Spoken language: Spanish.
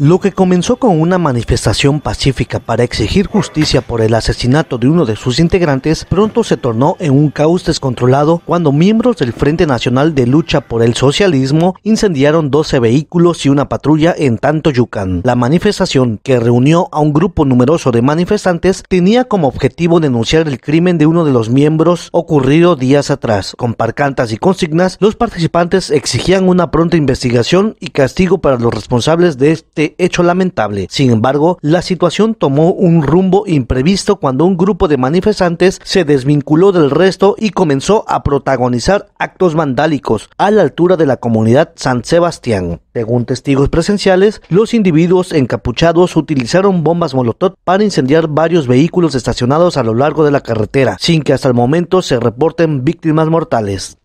Lo que comenzó con una manifestación pacífica para exigir justicia por el asesinato de uno de sus integrantes, pronto se tornó en un caos descontrolado cuando miembros del Frente Nacional de Lucha por el Socialismo incendiaron 12 vehículos y una patrulla en Tantoyucan. La manifestación, que reunió a un grupo numeroso de manifestantes, tenía como objetivo denunciar el crimen de uno de los miembros ocurrido días atrás. Con parcantas y consignas, los participantes exigían una pronta investigación y castigo para los responsables de este hecho lamentable. Sin embargo, la situación tomó un rumbo imprevisto cuando un grupo de manifestantes se desvinculó del resto y comenzó a protagonizar actos vandálicos a la altura de la comunidad San Sebastián. Según testigos presenciales, los individuos encapuchados utilizaron bombas molotov para incendiar varios vehículos estacionados a lo largo de la carretera, sin que hasta el momento se reporten víctimas mortales.